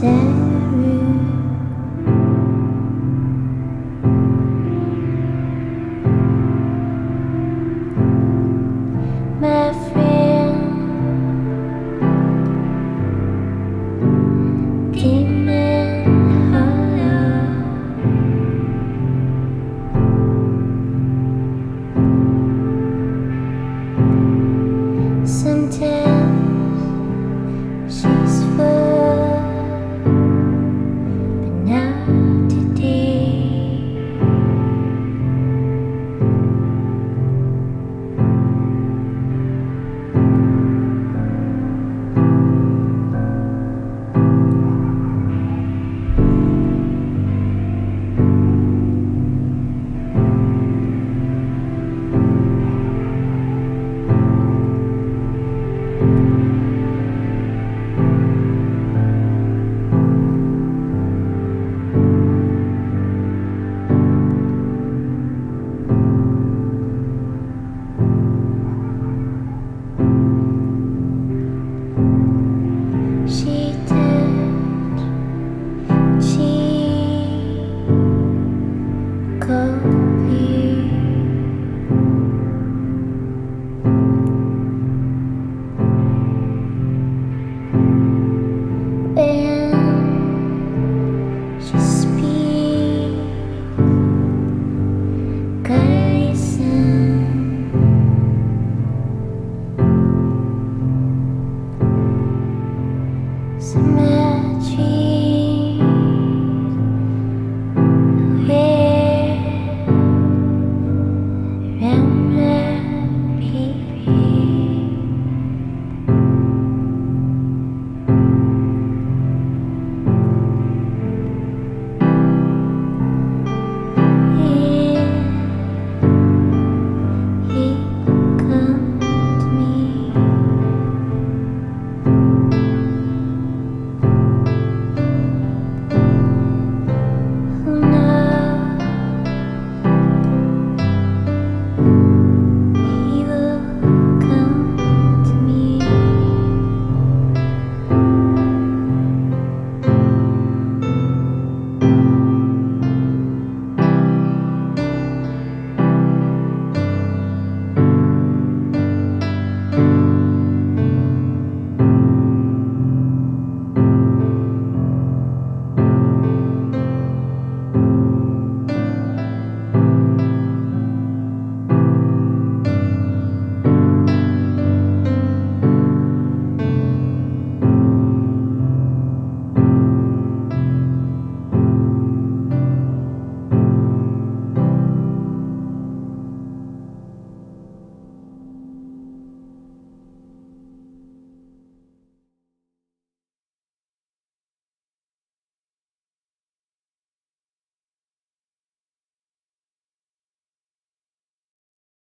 said